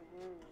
Mm-hmm.